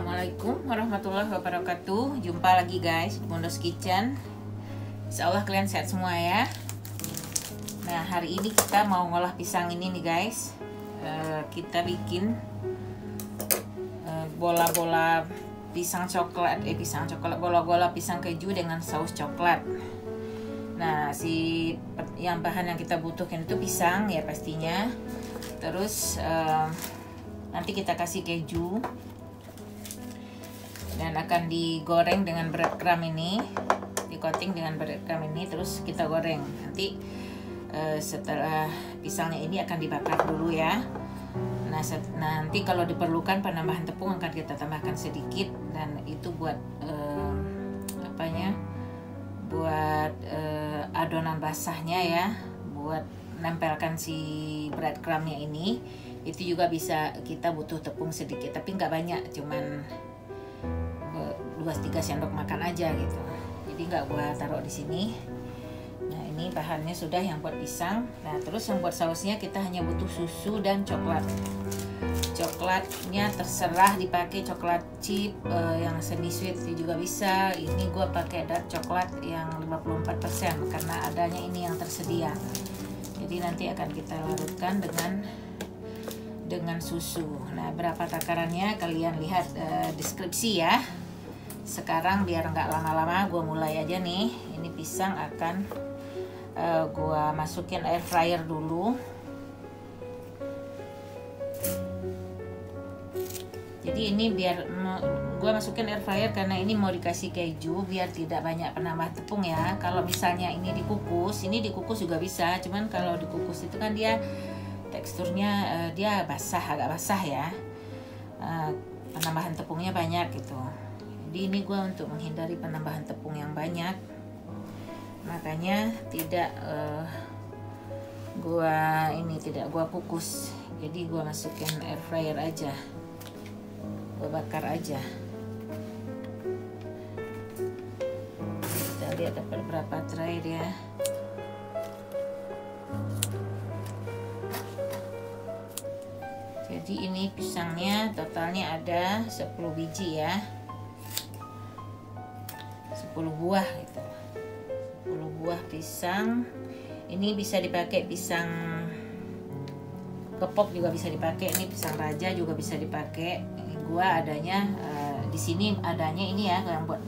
Assalamualaikum warahmatullahi wabarakatuh. Jumpa lagi guys di Mondos Kitchen. Insya Allah kalian sehat semua ya. Nah hari ini kita mau ngolah pisang ini nih guys. Uh, Kita bikin eh, bola-bola pisang coklat. Eh pisang coklat, bola-bola pisang keju dengan saus coklat. Nah si yang bahan yang kita butuhkan itu pisang ya pastinya. Terus uh, nanti kita kasih keju dan akan digoreng dengan breadcrumb ini. Di coating dengan breadcrumb ini terus kita goreng. Nanti uh, setelah pisangnya ini akan dibakar dulu ya. Nah nanti kalau diperlukan penambahan tepung akan kita tambahkan sedikit. Dan itu buat uh, apanya? Buat uh, adonan basahnya ya. Buat nempelkan si breadcrumbnya ini. Itu juga bisa kita butuh tepung sedikit tapi nggak banyak cuman 2-3 sendok makan aja gitu. Jadi nggak gua taruh di sini. Nah ini bahannya sudah yang buat pisang. Nah terus yang buat sausnya kita hanya butuh susu dan coklat. Coklatnya terserah dipakai coklat chip uh, yang semi sweet juga bisa. Ini gua pakai dark coklat yang 54% karena adanya ini yang tersedia. Jadi nanti akan kita larutkan dengan dengan susu. Nah, berapa takarannya? Kalian lihat uh, deskripsi ya sekarang biar nggak lama-lama gue mulai aja nih. Ini pisang akan uh, eh, gue masukin air fryer dulu. Jadi ini biar gue masukin air fryer karena ini mau dikasih keju biar tidak banyak penambah tepung ya. Kalau misalnya ini dikukus ini dikukus juga bisa. Cuman kalau dikukus itu kan dia teksturnya uh, dia basah agak basah ya. Uh, penambahan tepungnya banyak gitu jadi ini gue untuk menghindari penambahan tepung yang banyak. Makanya tidak uh, eh, gue ini tidak gue kukus. Jadi gue masukin air fryer aja. Gue bakar aja. Kita lihat dapat berapa tray dia jadi ini pisangnya totalnya ada 10 biji ya 10 buah gitu. 10 buah pisang. Ini bisa dipakai pisang kepok juga bisa dipakai ini pisang raja juga bisa dipakai. Gua adanya uh, di sini adanya ini ya yang buat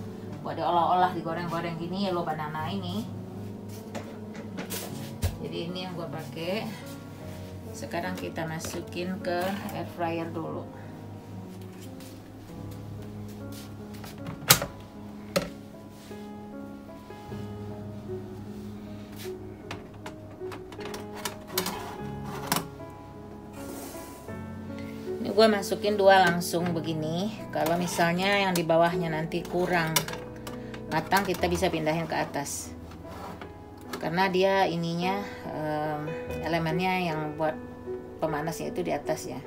buat diolah-olah digoreng-goreng gini yellow banana ini. Jadi ini yang gua pakai. Sekarang kita masukin ke air fryer dulu gue masukin dua langsung begini. Kalau misalnya yang di bawahnya nanti kurang matang kita bisa pindahin ke atas. Karena dia ininya um, elemennya yang buat pemanasnya itu di atas ya.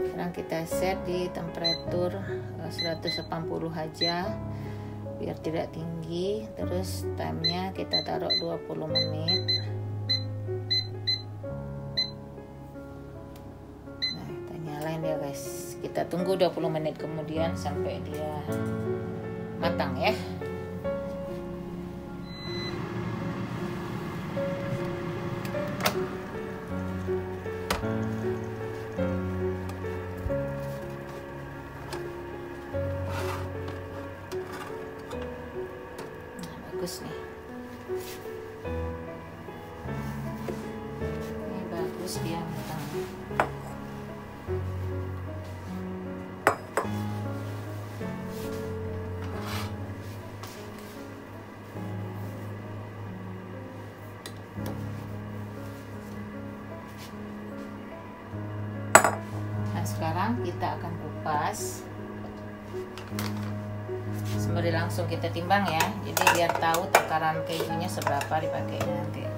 Sekarang kita set di temperatur 180 eh, aja biar tidak tinggi. Terus timenya kita taruh 20 menit ya guys. Kita tunggu 20 menit kemudian sampai dia matang ya sekarang kita akan kupas. Sembari langsung kita timbang ya. Jadi biar tahu takaran kejunya seberapa dipakai nanti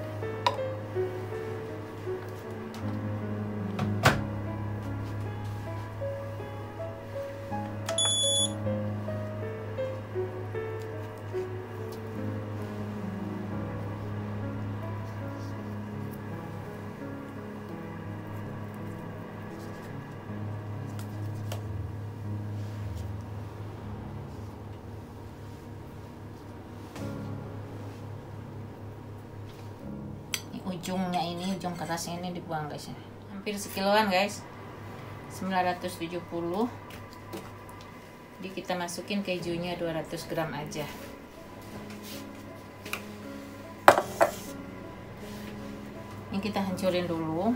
ujungnya ini ujung kerasnya ini dibuang guys ya. Hampir sekiloan guys. 970 jadi kita masukin kejunya 200 gram aja. Ini kita hancurin dulu.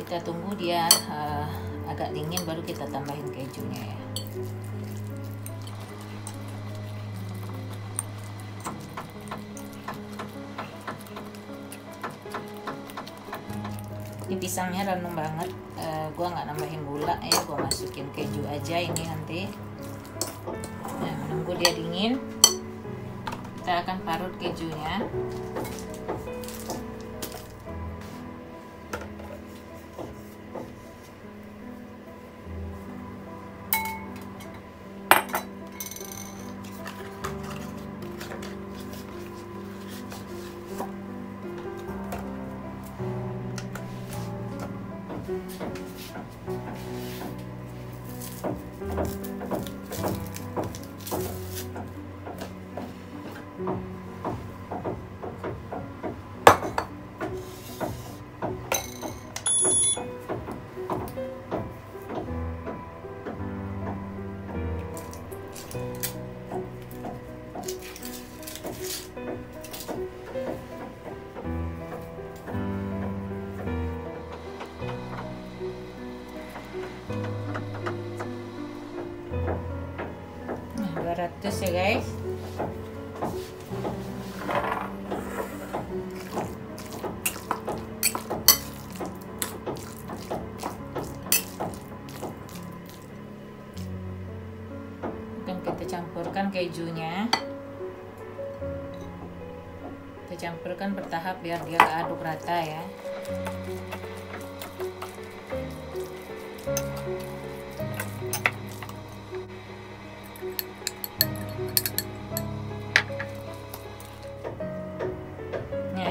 Kita tunggu dia uh, agak dingin baru kita tambahin kejunya ya ini pisangnya renung banget. Uh, gua nggak nambahin gula ya gua masukin keju aja ini nanti. Nah menunggu dia dingin kita akan parut kejunya 200 ya guys. Dan kita campurkan kejunya. Kita campurkan bertahap biar dia keaduk rata ya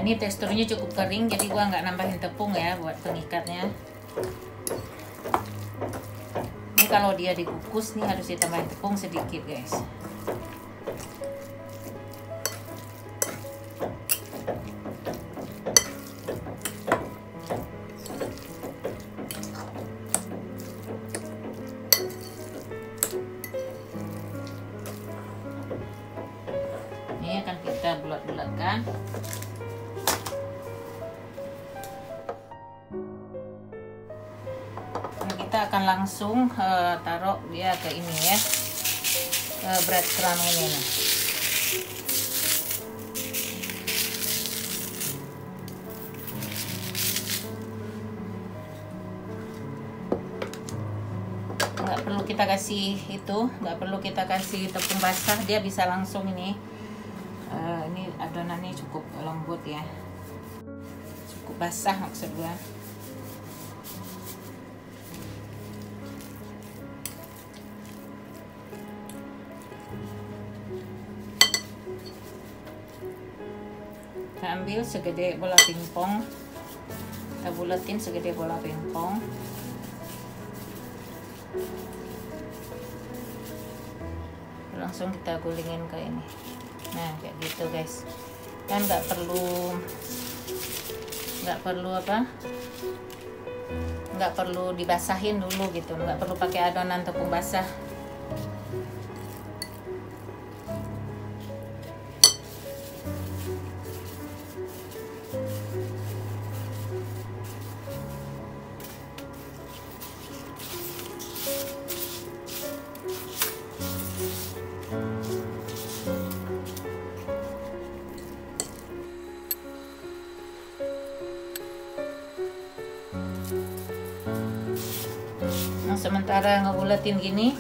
ini teksturnya cukup kering jadi gua nggak nambahin tepung ya buat pengikatnya. Ini kalau dia dikukus nih harus ditambahin tepung sedikit guys. Ini akan kita bulat-bulatkan. Akan langsung uh, taruh dia ke ini ya ke breadcrumb ini. Nih. nggak perlu kita kasih itu nggak perlu kita kasih tepung basah dia bisa langsung ini. Uh, ini adonannya cukup lembut ya. Cukup basah maksud gua ambil segede bola pingpong. Kita bulatin segede bola pingpong. Langsung kita gulingin ke ini. Nah kayak gitu guys. Kan nggak perlu nggak perlu apa? Nggak perlu dibasahin dulu gitu. Nggak perlu pakai adonan tepung basah Sementara ngebulatin gini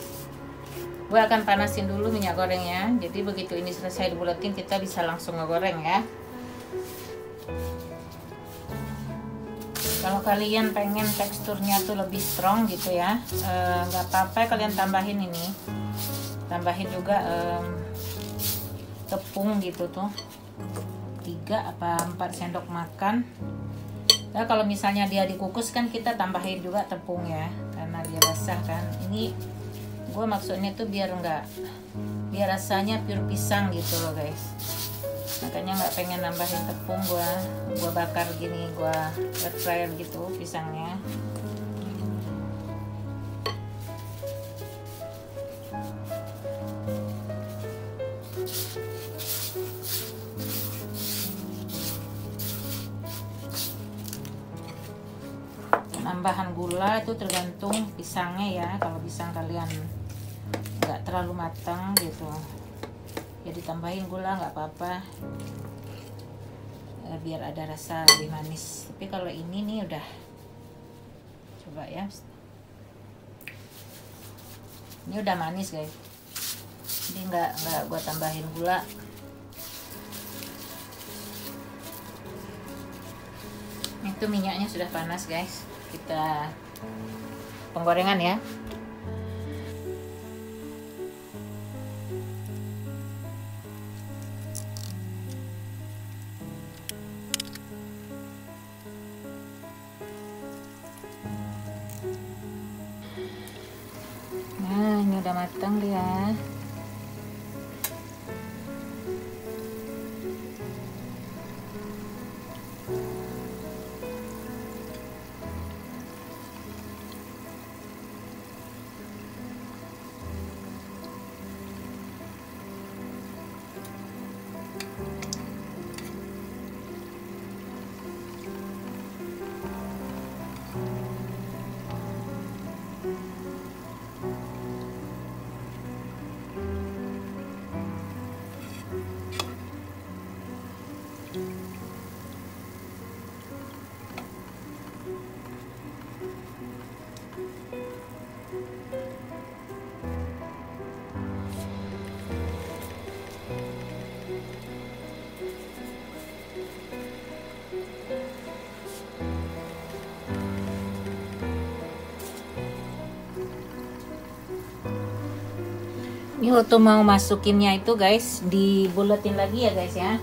gue akan panasin dulu minyak gorengnya. Jadi begitu ini selesai dibulatin kita bisa langsung ngegoreng ya. Kalau kalian pengen teksturnya tuh lebih strong gitu ya nggak e, apa-apa kalian tambahin ini. Tambahin juga e, tepung gitu tuh. 3 apa 4 sendok makan. Nah, kalau misalnya dia dikukus kan kita tambahin juga tepung ya karena dia basah kan? Ini gue maksudnya tuh biar enggak biar rasanya pure pisang gitu loh guys. Makanya nggak pengen nambahin tepung gua. Gua bakar gini gua air fryer gitu pisangnya gula itu tergantung pisangnya ya. Kalau pisang kalian nggak terlalu matang gitu ya ditambahin gula nggak apa-apa. E, biar ada rasa lebih manis. Tapi kalau ini nih udah coba ya. Ini udah manis guys. Jadi nggak nggak gua tambahin gula. Itu minyaknya sudah panas guys kita. Penggorengan ya ini waktu mau masukinnya itu guys dibuletin lagi ya guys ya.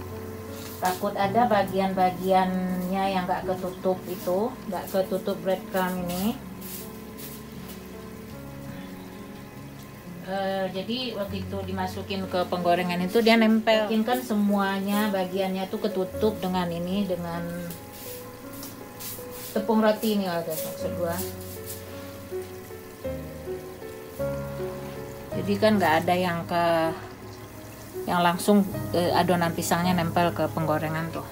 Takut ada bagian-bagiannya yang gak ketutup itu gak ketutup breadcrumb ini. Uh, jadi waktu itu dimasukin ke penggorengan itu dia nempel. Mungkin kan semuanya bagiannya tuh ketutup dengan ini dengan tepung roti ini guys maksud gua jadi kan nggak ada yang ke yang langsung eh, adonan pisangnya nempel ke penggorengan tuh.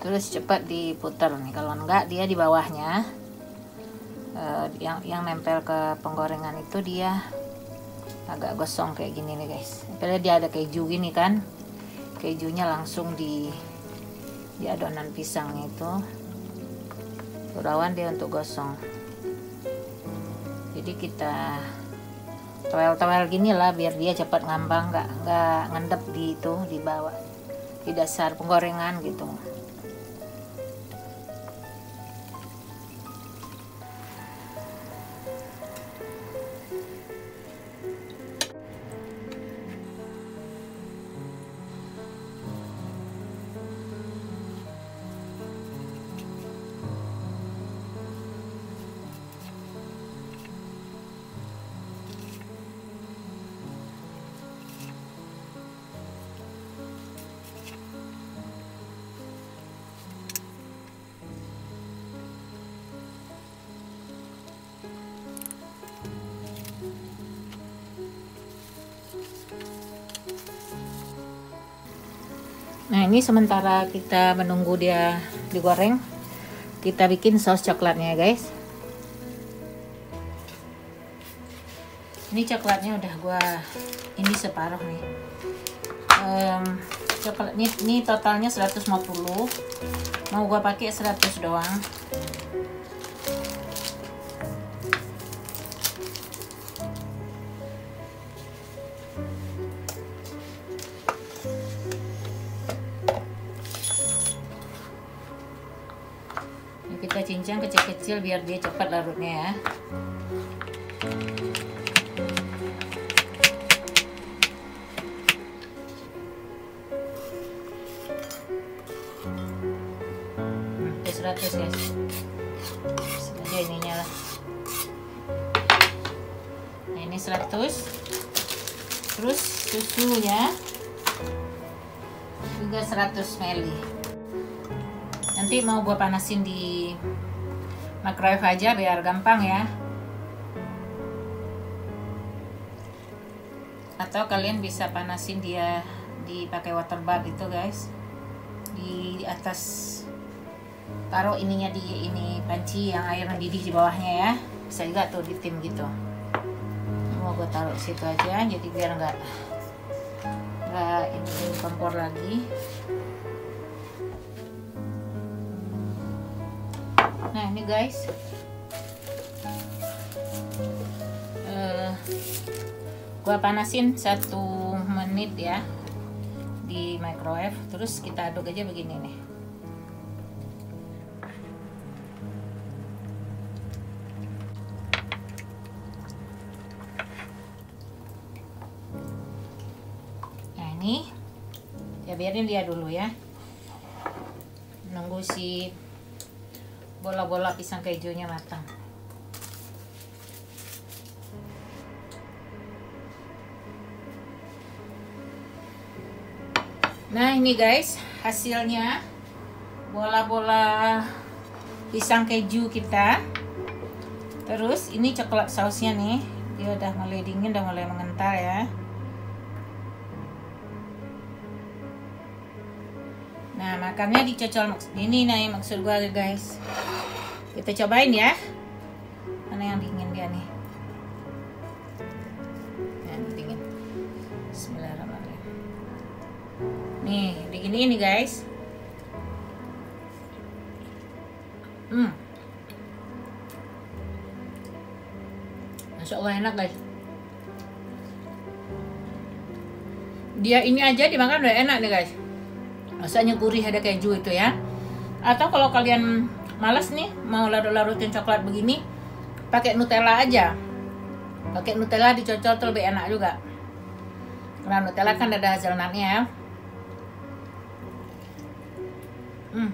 Terus cepat diputar nih. Kalau enggak dia di bawahnya. Eh, yang yang nempel ke penggorengan itu dia agak gosong kayak gini nih guys. Padahal dia ada keju gini kan? Kejunya langsung di di adonan pisangnya itu rawan dia untuk gosong. Jadi kita towel-towel gini lah biar dia cepat ngambang nggak nggak ngendep di itu di bawah di dasar penggorengan gitu Nah ini sementara kita menunggu dia digoreng, kita bikin saus coklatnya guys. Ini coklatnya udah gua ini separuh nih. Um, coklat ini, ini totalnya 150. Mau gua pakai 100 doang. Cincang kecil-kecil biar dia cepat larutnya ya. Udah 100 guys. Sengaja ininya lah. Nah ini 100 terus susunya juga 100 ml. Nanti mau gue panasin di microwave aja biar gampang ya. Atau kalian bisa panasin dia dipakai water bath itu guys. Di atas taruh ininya di ini panci yang air mendidih di bawahnya ya. Bisa juga tuh di tim gitu. Mau gue taruh situ aja jadi biar nggak nggak ini kompor lagi nah ini guys. Uh, gua panasin satu menit ya di microwave. Terus kita aduk aja begini nih. Nah ini. Ya biarin dia dulu ya. Nunggu si bola-bola pisang kejunya matang. Nah ini guys hasilnya bola-bola pisang keju kita. Terus ini coklat sausnya nih. Dia udah mulai dingin udah mulai mengental ya Nah, makannya dicocol ini nih maksud gua guys. Kita cobain ya. Mana yang dingin dia nih? Nah, ini dingin. Bismillahirrahmanirrahim. Nih, dingin ini guys. Hmm. Masya Allah enak guys. Dia ini aja dimakan udah enak nih guys rasanya gurih ada keju itu ya. Atau kalau kalian malas nih mau larut-larutin coklat begini pakai Nutella aja. Pakai Nutella dicocol tuh lebih enak juga. Karena Nutella kan ada hazelnutnya ya. Hmm.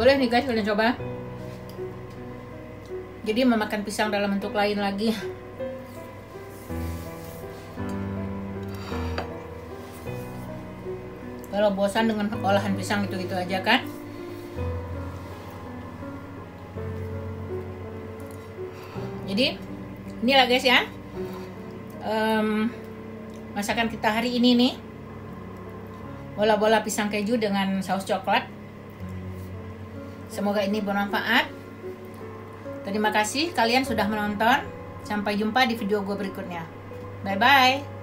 boleh nih guys kalian coba. Jadi memakan pisang dalam bentuk lain lagi kalau bosan dengan olahan pisang itu-itu aja kan? Jadi inilah guys ya. Um, masakan kita hari ini nih bola-bola pisang keju dengan saus coklat. Semoga ini bermanfaat. Terima kasih kalian sudah menonton. Sampai jumpa di video gue berikutnya. Bye bye